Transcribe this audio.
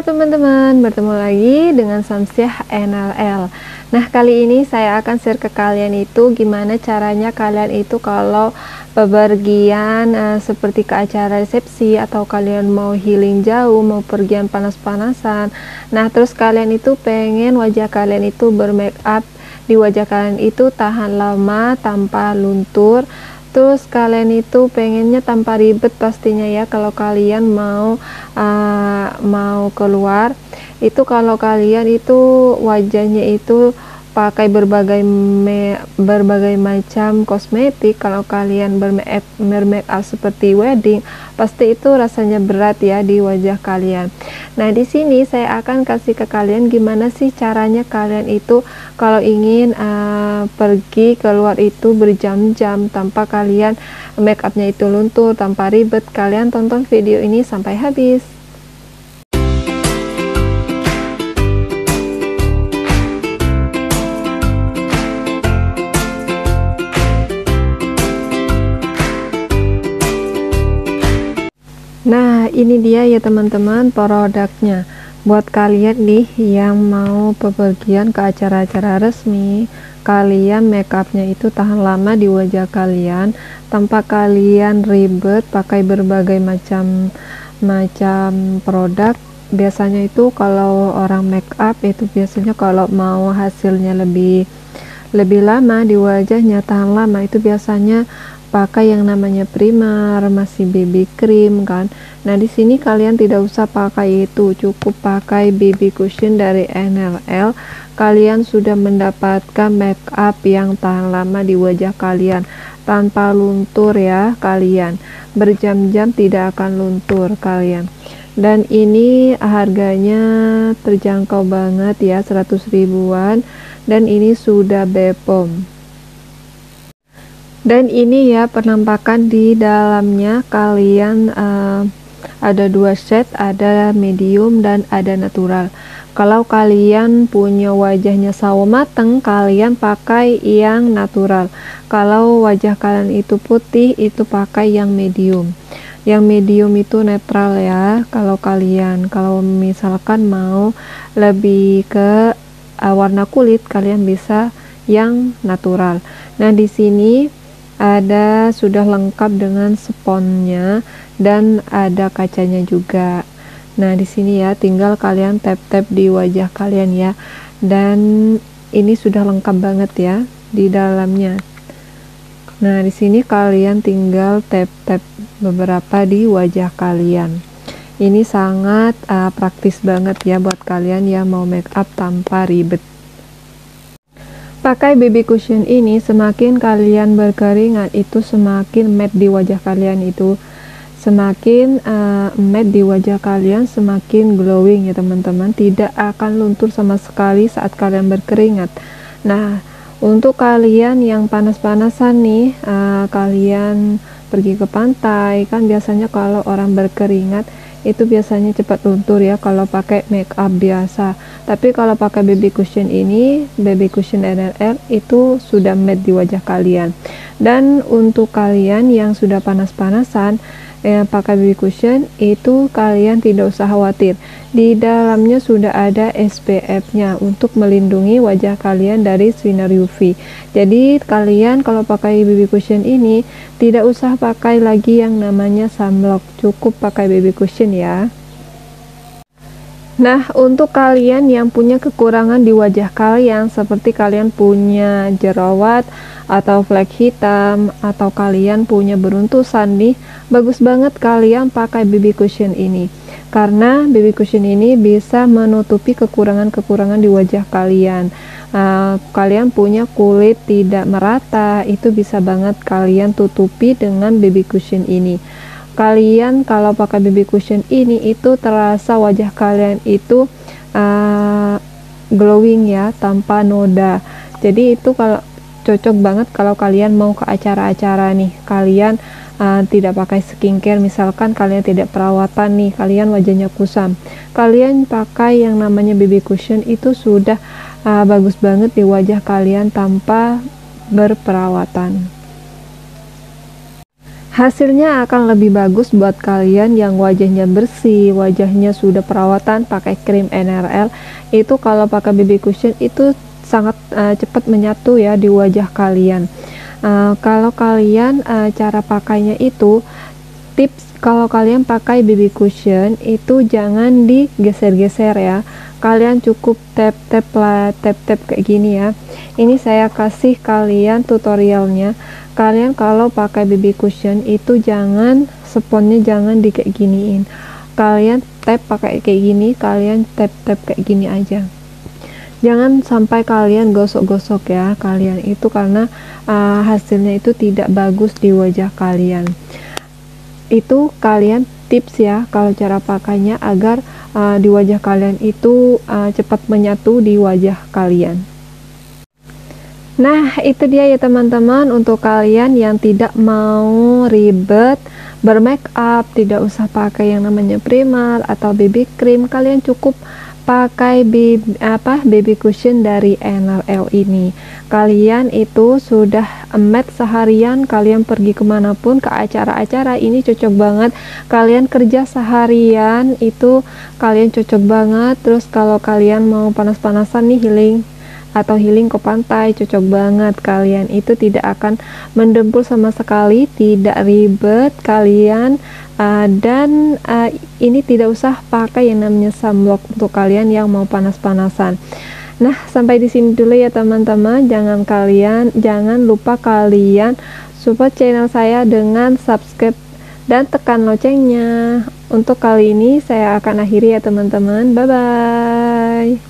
Teman-teman, bertemu lagi dengan Samsiah NLL Nah kali ini saya akan share ke kalian itu gimana caranya kalian itu kalau bepergian uh, seperti ke acara resepsi atau kalian mau healing jauh, mau pergian panas-panasan. Nah terus kalian itu pengen wajah kalian itu bermake up. Di wajah kalian itu tahan lama tanpa luntur terus kalian itu pengennya tanpa ribet pastinya ya kalau kalian mau uh, mau keluar. Itu kalau kalian itu wajahnya itu pakai berbagai me, berbagai macam kosmetik. Kalau kalian bermake bermake up seperti wedding pasti itu rasanya berat ya di wajah kalian. Nah di sini saya akan kasih ke kalian gimana sih caranya kalian itu kalau ingin uh, pergi keluar itu berjam-jam tanpa kalian make upnya itu luntur tanpa ribet. Kalian tonton video ini sampai habis ini dia ya teman-teman produknya. Buat kalian nih yang mau bepergian ke acara-acara resmi kalian makeupnya itu tahan lama di wajah kalian. Tanpa kalian ribet pakai berbagai macam macam produk. Biasanya itu kalau orang make up itu biasanya kalau mau hasilnya lebih lebih lama di wajahnya tahan lama itu biasanya pakai yang namanya primer, masih BB cream kan. Nah, di sini kalian tidak usah pakai itu, cukup pakai BB cushion dari NLL. Kalian sudah mendapatkan make up yang tahan lama di wajah kalian tanpa luntur ya kalian. Berjam-jam tidak akan luntur kalian. Dan ini harganya terjangkau banget ya, 100 ribuan dan ini sudah Bepom dan ini ya penampakan di dalamnya. Kalian uh, ada dua set ada medium dan ada natural. Kalau kalian punya wajahnya sawo mateng kalian pakai yang natural. Kalau wajah kalian itu putih itu pakai yang medium. Yang medium itu netral ya kalau kalian. Kalau misalkan mau lebih ke uh, warna kulit kalian bisa yang natural. Nah di sini ada sudah lengkap dengan sponnya dan ada kacanya juga. Nah di sini ya tinggal kalian tap-tap di wajah kalian ya. Dan ini sudah lengkap banget ya di dalamnya. Nah di sini kalian tinggal tap-tap beberapa di wajah kalian. Ini sangat uh, praktis banget ya buat kalian yang mau make up tanpa ribet Pakai baby cushion ini semakin kalian berkeringat itu semakin matte di wajah kalian itu. Semakin uh, matte di wajah kalian semakin glowing ya teman-teman. Tidak akan luntur sama sekali saat kalian berkeringat. Nah untuk kalian yang panas-panasan nih uh, kalian pergi ke pantai kan biasanya kalau orang berkeringat itu biasanya cepat luntur ya kalau pakai make up biasa. Tapi kalau pakai baby cushion ini baby cushion NRL itu sudah matte di wajah kalian. Dan untuk kalian yang sudah panas-panasan yang pakai BB cushion itu kalian tidak usah khawatir. Di dalamnya sudah ada SPF nya untuk melindungi wajah kalian dari sinar UV jadi kalian kalau pakai BB cushion ini tidak usah pakai lagi yang namanya sunblock. Cukup pakai BB cushion ya Nah, untuk kalian yang punya kekurangan di wajah kalian, seperti kalian punya jerawat atau flek hitam, atau kalian punya beruntusan nih, bagus banget kalian pakai BB cushion ini. Karena BB cushion ini bisa menutupi kekurangan-kekurangan di wajah kalian. Uh, kalian punya kulit tidak merata, itu bisa banget kalian tutupi dengan BB cushion ini kalian kalau pakai BB cushion ini itu terasa wajah kalian itu uh, glowing ya tanpa noda. Jadi itu kalau cocok banget kalau kalian mau ke acara-acara nih. Kalian uh, tidak pakai skincare misalkan kalian tidak perawatan nih kalian wajahnya kusam. Kalian pakai yang namanya BB cushion itu sudah uh, bagus banget di wajah kalian tanpa berperawatan hasilnya akan lebih bagus buat kalian yang wajahnya bersih wajahnya sudah perawatan pakai krim NRL itu kalau pakai BB cushion itu sangat uh, cepat menyatu ya di wajah kalian. Uh, kalau kalian uh, cara pakainya itu tips kalau kalian pakai BB cushion itu jangan digeser-geser ya. Kalian cukup tap-tap lah tap-tap kayak gini ya. Ini saya kasih kalian tutorialnya. Kalian kalau pakai BB cushion itu jangan sponnya jangan di kayak giniin. Kalian tap pakai kayak gini kalian tap tap kayak gini aja. Jangan sampai kalian gosok-gosok ya kalian itu karena uh, hasilnya itu tidak bagus di wajah kalian itu kalian tips ya kalau cara pakainya agar uh, di wajah kalian itu uh, cepat menyatu di wajah kalian. Nah, itu dia ya teman-teman untuk kalian yang tidak mau ribet bermake up, tidak usah pakai yang namanya primer atau BB cream, kalian cukup pakai baby, apa baby cushion dari NRL ini. Kalian itu sudah emet seharian kalian pergi ke mana pun ke acara-acara ini cocok banget. Kalian kerja seharian itu kalian cocok banget. Terus kalau kalian mau panas-panasan nih healing atau healing ke pantai cocok banget kalian itu tidak akan mendempul sama sekali tidak ribet kalian uh, dan uh, ini tidak usah pakai yang namanya sunblock untuk kalian yang mau panas-panasan Nah, sampai di sini dulu ya teman-teman. Jangan kalian jangan lupa kalian support channel saya dengan subscribe dan tekan loncengnya. Untuk kali ini saya akan akhiri ya teman-teman. Bye bye.